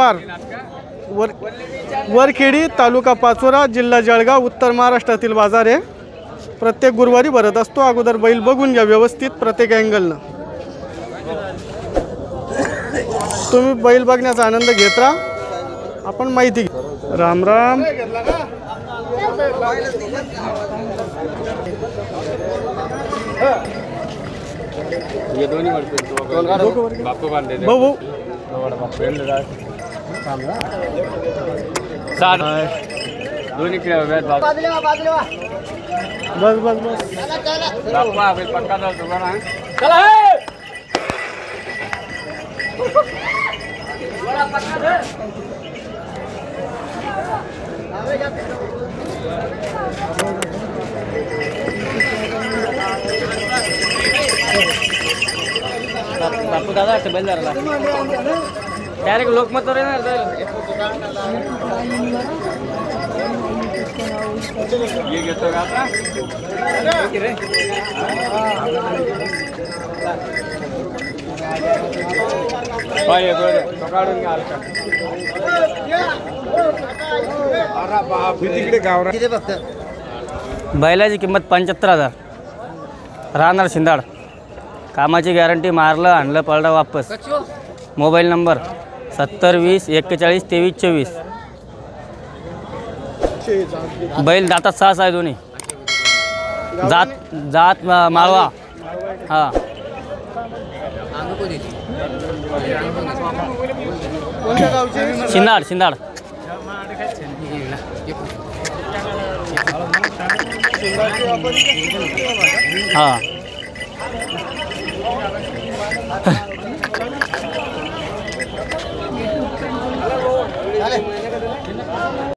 पार. वर वरखेडी तालुका पाचोरा जिल्हा जळगाव उत्तर महाराष्ट्रातील बाजार आहे. प्रत्येक गुरुवारी भरत असतो. अगोदर बैल बघून घ्या व्यवस्थित प्रत्येक अँगलनं. तुम्ही बैल बघण्याचा आनंद घेत राहा. आपण माहिती घेऊ. राम राम. ये दोन्ही वरती बापू बांधले भाऊ दोन्ही बस बस बस. पक्का झाला तुम्हाला बापू दादा बैल झाला. डायरेक्ट लोकमत वर येणार. बैलाची किंमत पंच्याहत्तर हजार राहणार शिंदाड कामाची गॅरंटी मारलं आणलं पडलं वापस मोबाईल नंबर सत्तर वीस एक्केचाळीस तेवीस चोवीस. बैल दातात सहा आहे दोन्ही. जात जात माळवा. हां. शिंदाड शिंदाड. हां.